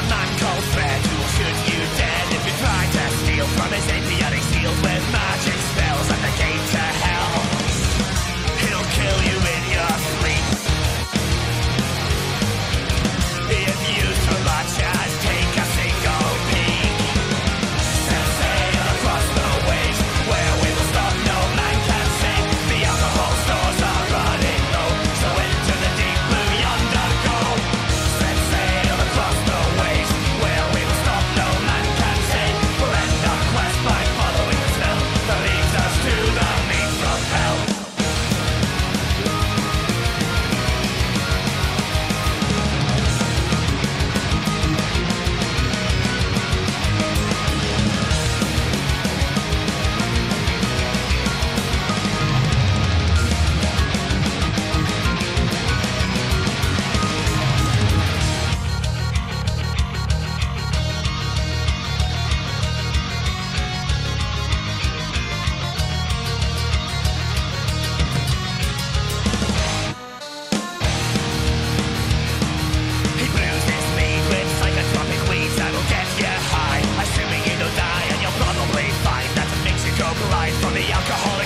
the night from the alcohol.